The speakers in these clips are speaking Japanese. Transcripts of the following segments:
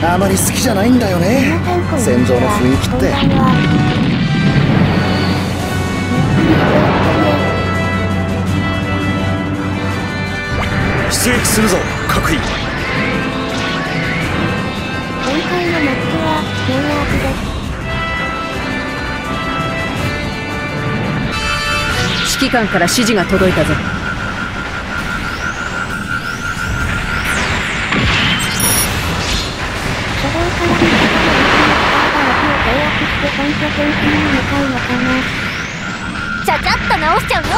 あまり好きじゃないんだよね。戦場の雰囲気って。出撃するぞ各位。今回のマッチは険悪です指揮官から指示が届いたぞして本拠点地に向かうのかなちゃちゃっと直しちゃうよ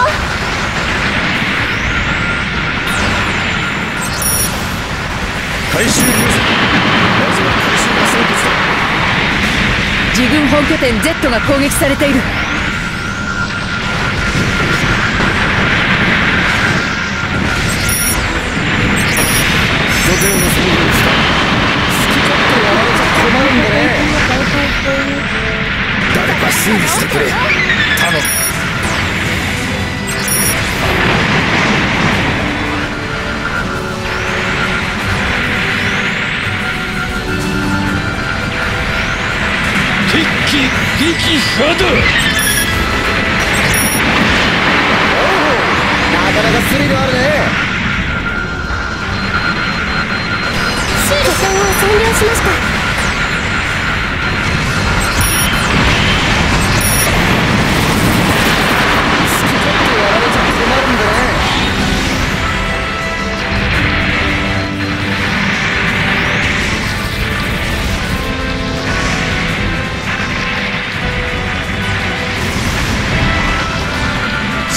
回収流まずは回収が先決だ自軍本拠点 Z が攻撃されている。拠点を攻撃した。好き勝手やられちゃ困るんだね誰か推理してくれ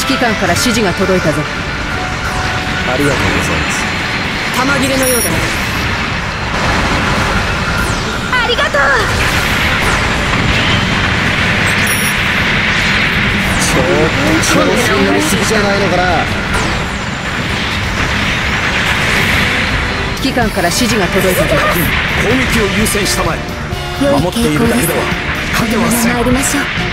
指揮官から指示が届いたぞ。ありがとうございます。弾切れのようだな。ありがとう。ちょっと調子に乗りすぎじゃないのかな。指揮官から指示が届いたぞ。攻撃を優先したまえ。守っているだけでは勝てはせん。参りましょう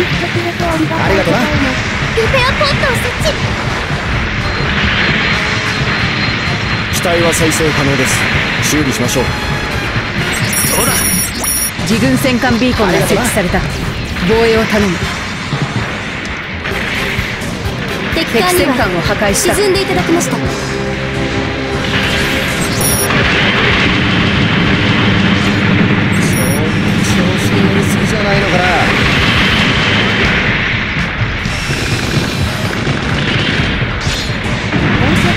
ありがとう。なリペアポットを設置機体は再生可能です修理しましょう。どう。だ自軍戦艦ビーコンが設置された防衛を頼む敵戦艦を破壊した沈んでいただきました調子乗りすぎじゃないのかな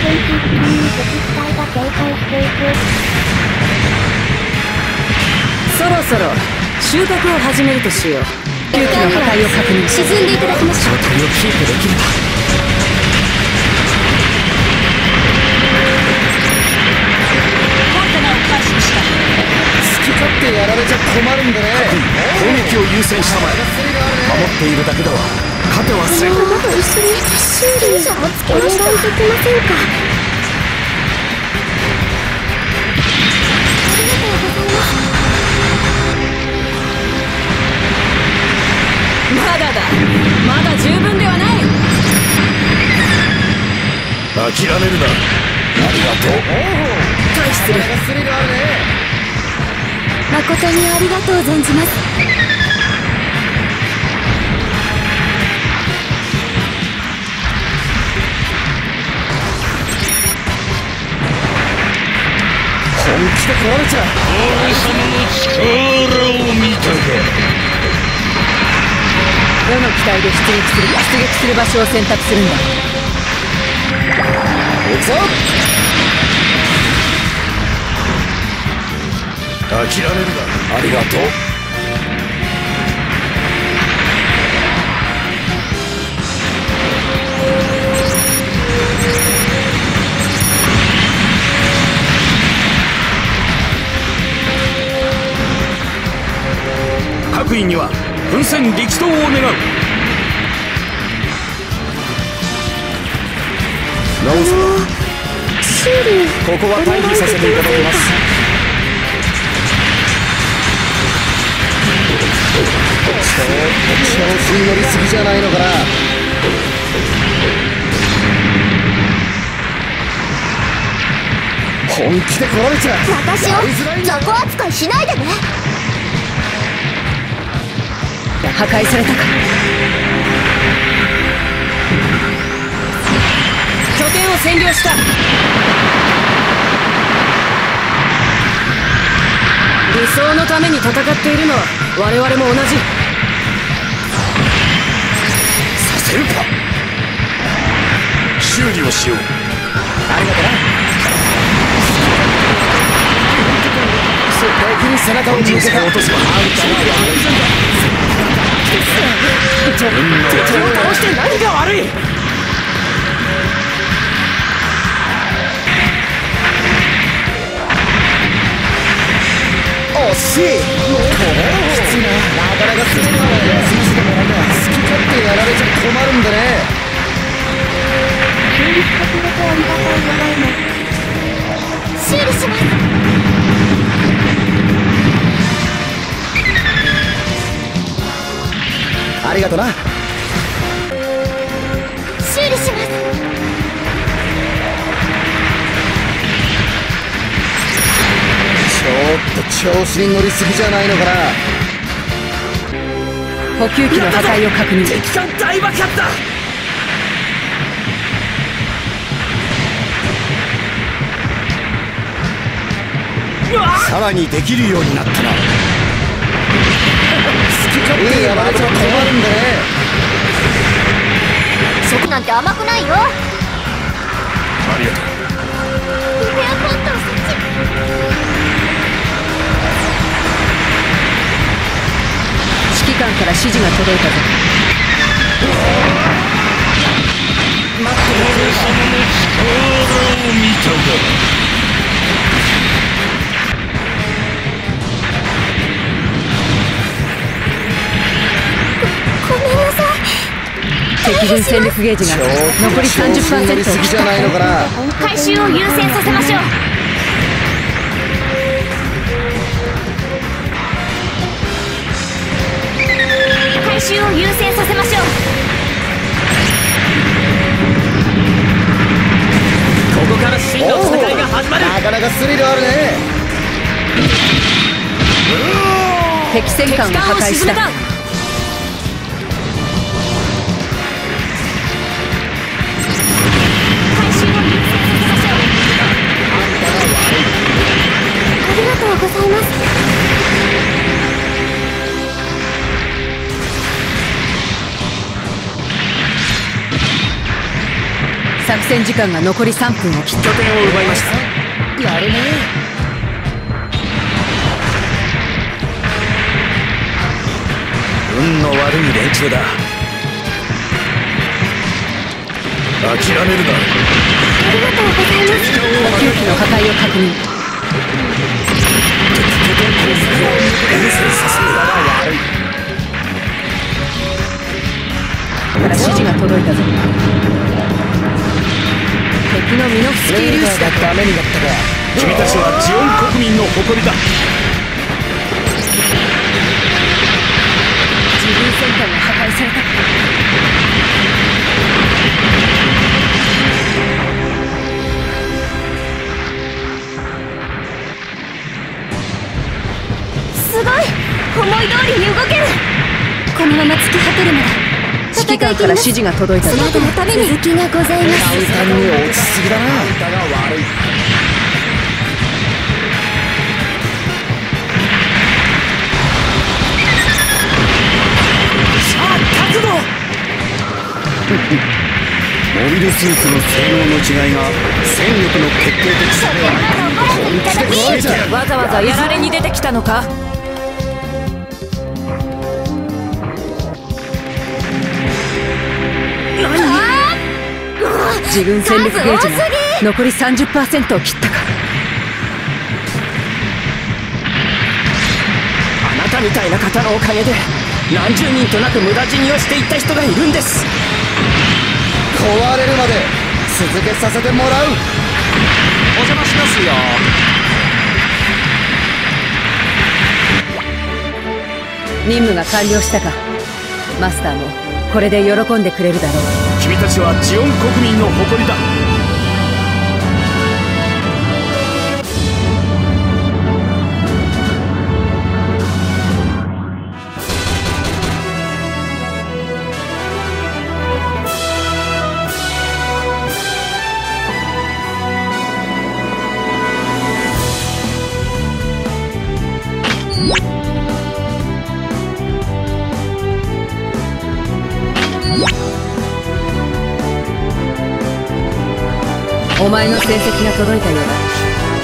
体が警戒していくそろそろ収穫を始めるとしよう。勇気の破壊を確認沈んでいただきました状態をキープできれば好き勝手やられちゃ困るんだね攻撃を優先したまえ守っているだけでははと一緒に修理車もつけましたお願いできませんかありがとうございますまだだ。まだ十分ではない。諦めるな。ありがとう。誠にありがとう存じます気で壊れちゃう俺様の力を見たかどの機体で出撃する出撃する場所を選択するんだ。行くぞ。諦めるな。ありがとう。各員には奮戦力闘を願うなおさここは退避させていただきますちょっと調子に乗りすぎじゃないのかな本気で来られちゃう私を雑魚扱いしないでね。破壊されたか拠点を占領した。理想のために戦っているのは我々も同じ。させるか。修理をしよう。ありがとな敵に背中を向けた。落とせば。ちょ敵を倒して何が悪い？惜しい。これはきついななかなかするのは休ませてもらうが好き勝手やられちゃ困るんでね。修とな。修理しますちょっと調子に乗りすぎじゃないのかな。補給機の破壊を確認。敵艦大爆発だ。さらにできるようになったな好き勝手やられちゃ困るんでね。そこなんて甘くないよ。ありがとうリペアポットを設置指揮官から指示が届いたぞ。見たか敵軍戦力ゲージが残り30%調子に乗りすぎじゃないのかな回収を優先させましょう回収を優先させましょうここから真の戦いが始まるなかなかスリルあるね敵戦艦を破壊したます。作戦時間が残り3分を切った拠点を奪いましたやるね。運の悪い連中だ。諦めるな。ありがとうございます。補給機の破壊を確認指示が届いたぞ敵のミノフスキー粒子だダメになった。か君たちはジオン国民の誇りだ。自分戦艦が破壊された。から指示が届いたぞそなたのために。続きがございます簡単に落ちすぎだなモビルスーツの性能の違いが戦力の決定的差ではない。こんいただきわざわざやられに出てきたのか？自分戦力ゲージが残り30%を切ったか。あなたみたいな方のおかげで何十人となく無駄死にをしていった人がいるんです。壊れるまで続けさせてもらう。お邪魔しますよ。任務が完了したか。マスターもこれで喜んでくれるだろう。君たちはジオン国民の誇りだ。前の成績が届いたようだ。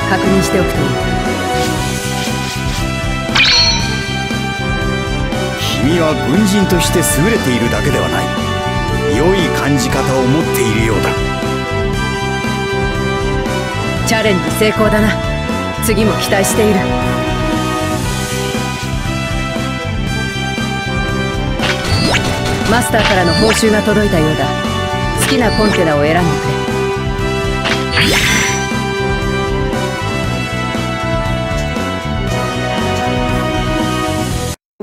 確認しておくと。いい君は軍人として優れているだけではない。良い感じ方を持っているようだ。チャレンジ成功だな。次も期待している。マスターからの報酬が届いたようだ。好きなコンテナを選んでくれ。